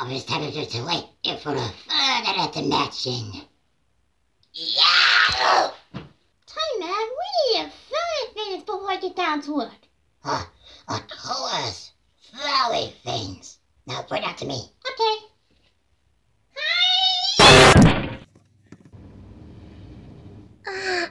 of his temperature to wait it for a further detonation. Yeah! Time out, we have five minutes before I get down to work. Uh, of course. Flowy things. Now bring that to me. Okay. Hi! Uh.